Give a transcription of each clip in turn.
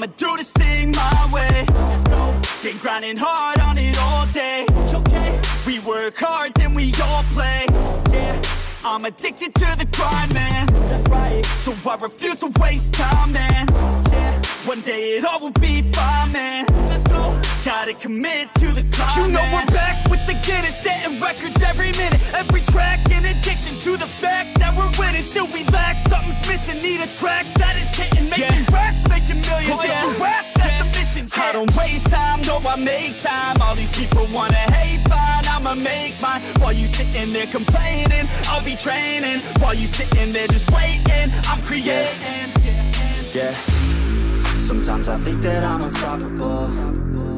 I'ma do this thing my way. Been grinding hard on it all day. We work hard, then we all play. Yeah. I'm addicted to the grind, man. That's right. So I refuse to waste time, man. Yeah. One day it all will be fine, man. Let's go. Gotta commit to the climb. You know we're back with the Guinness, setting records every minute, every track. In addiction to the fact that we're winning, still we lack something's missing. Need a track that is hitting, making racks, making millions. Oh, yeah. If you ask, that's the mission. I don't waste time, no, I make time. All these people wanna hate, fine, I'ma make mine. While you sitting there complaining, I'll be training. While you sitting there just waiting, I'm creating. Yeah. Sometimes I think that I'm unstoppable.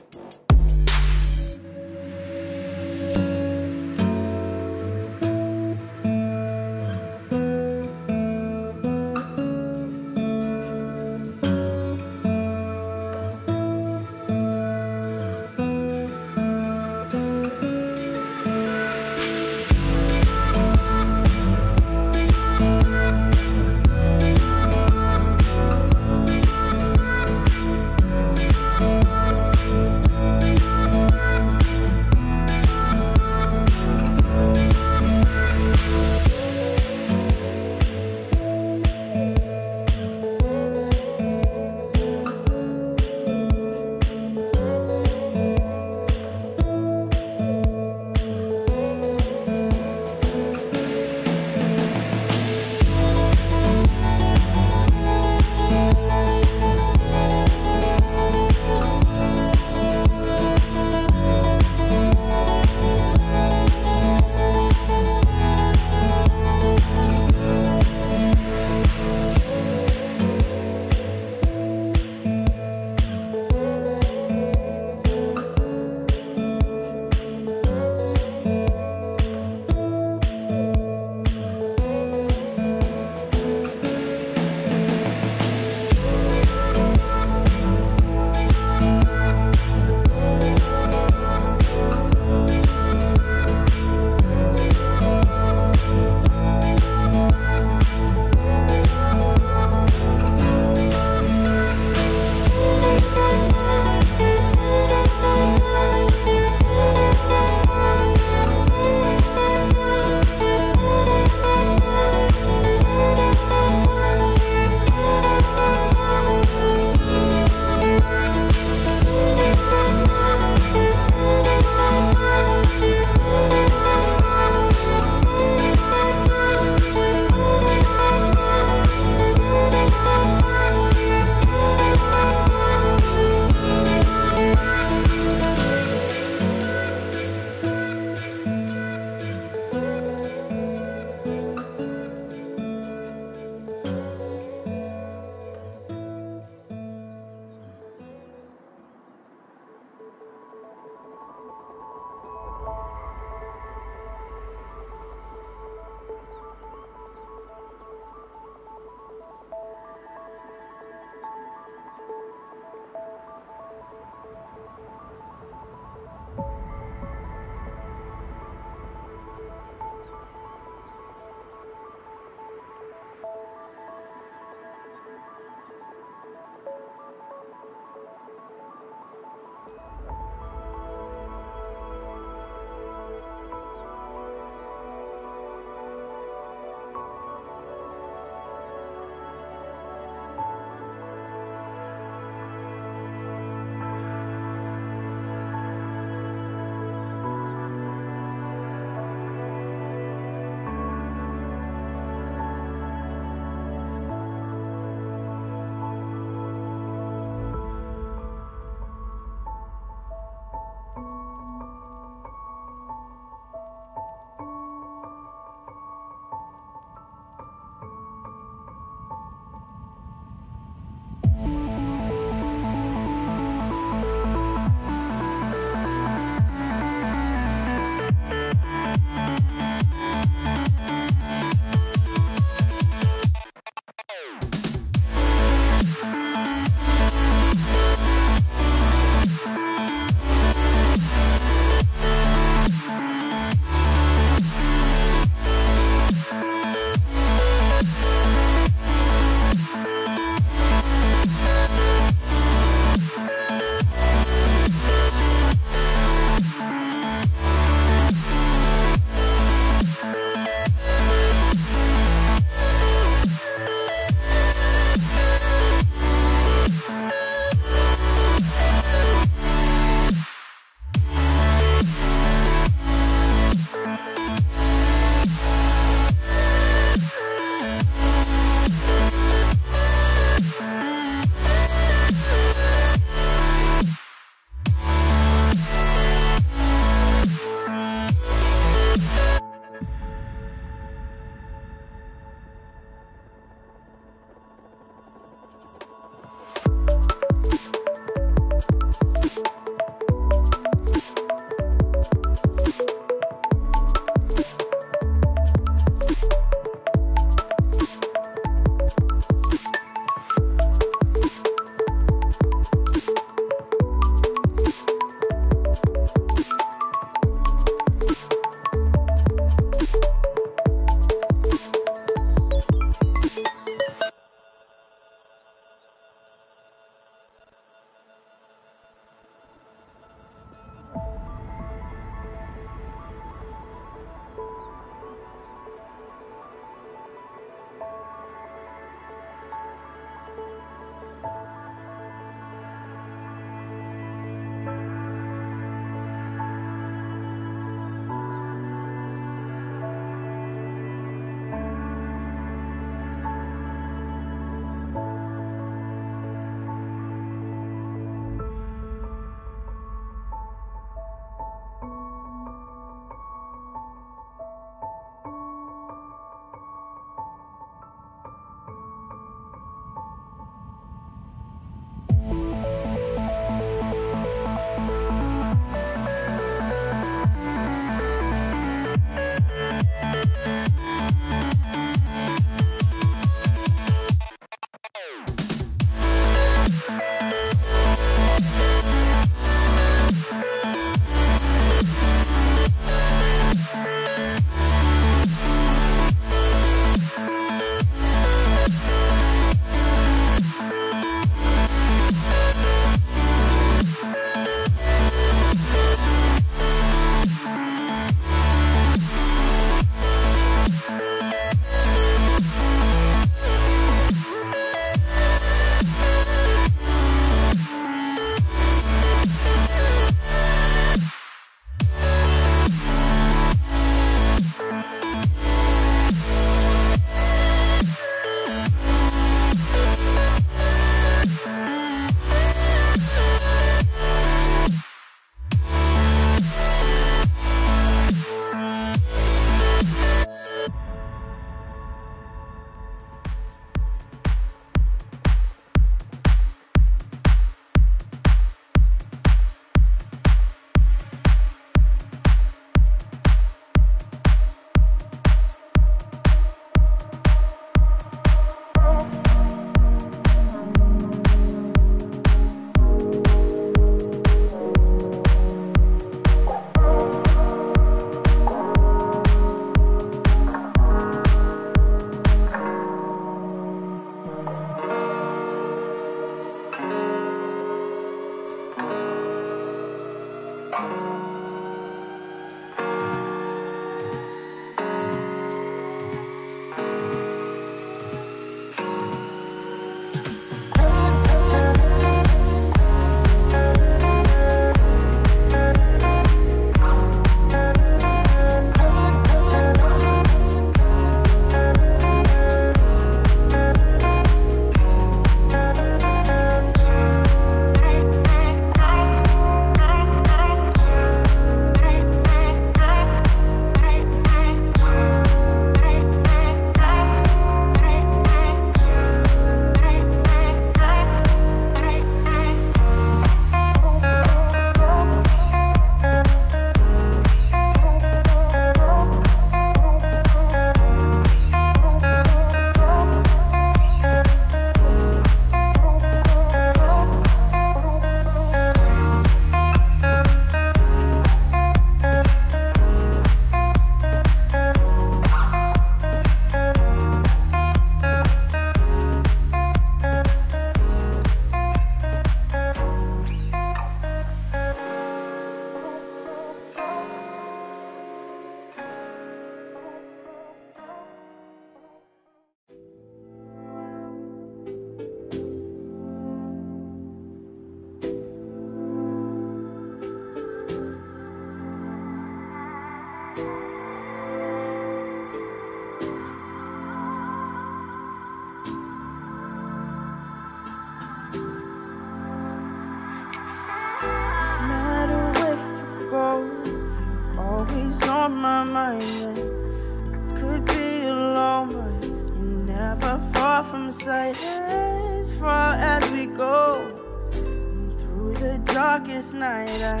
Sight. As far as we go, through the darkest night, I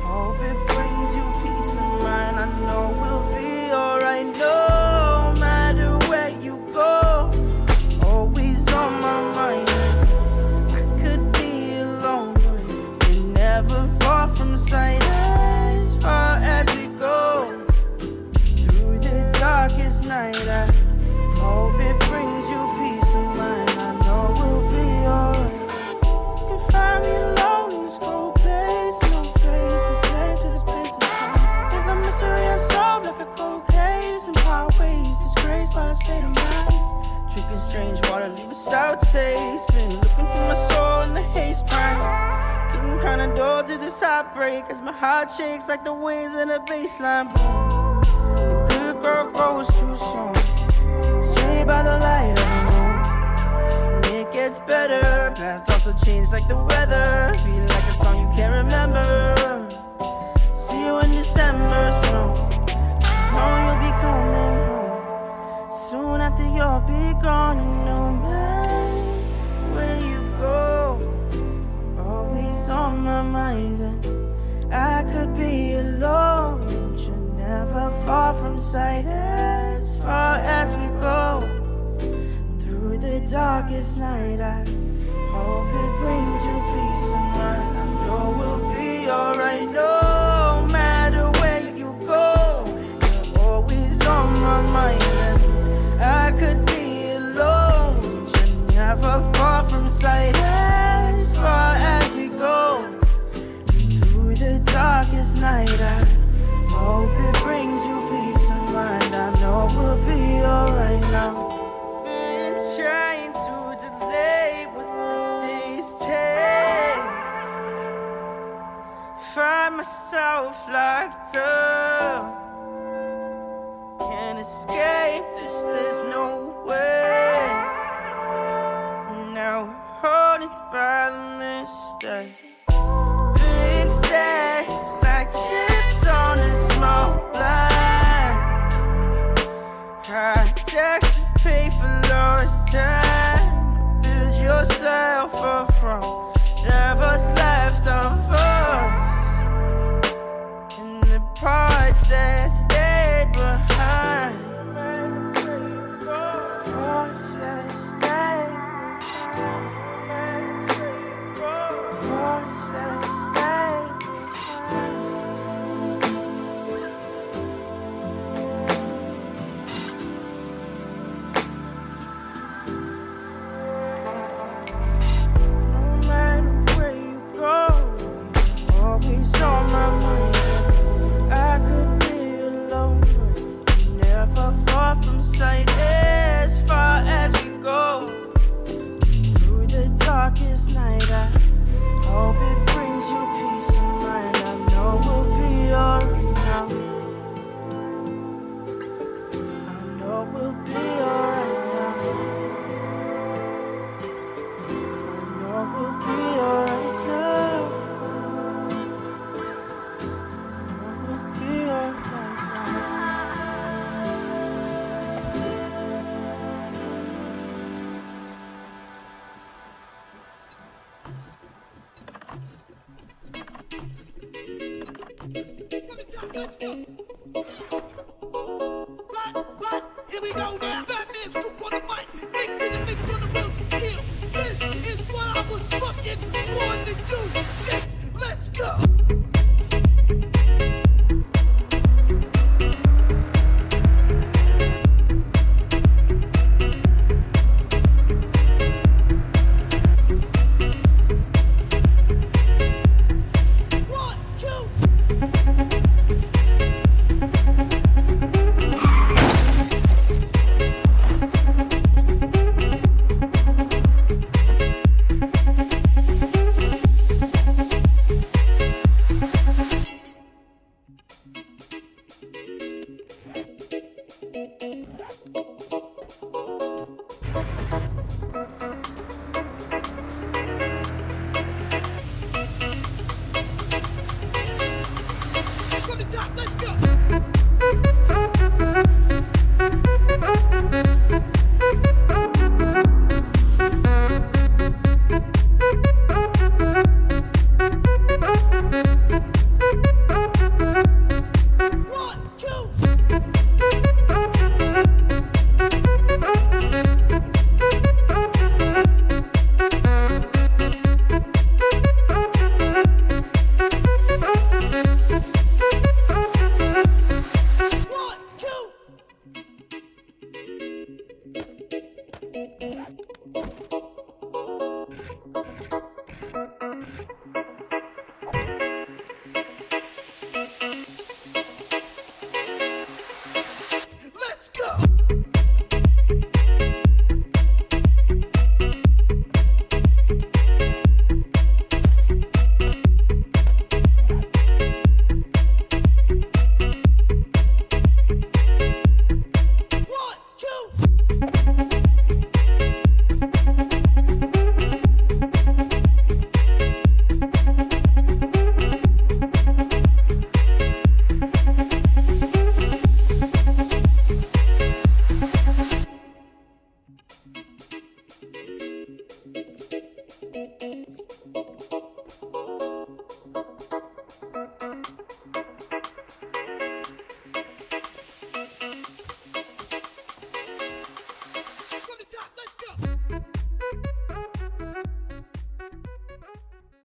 hope it brings you peace of mind. I know we'll be alright, no this heartbreak as my heart shakes like the waves in a baseline. Boom. The good girl goes too soon. Straight by the light of the moon. And it gets better. Path also change like the weather. Be like a song you can't remember. See you in December soon. 'Cause know you'll be coming home. Soon after you'll be gone, no matter on my mind. And I could be alone, but you're never far from sight. As far as we go, through the darkest night, I hope it brings you peace of mind. I know we'll be alright, no matter where you go. You're always on my mind. And I could be alone, but you're never far from sight. As far as darkest night, I hope it brings you peace of mind. I know we'll be alright now. Been trying to delay what the days take. Find myself locked up.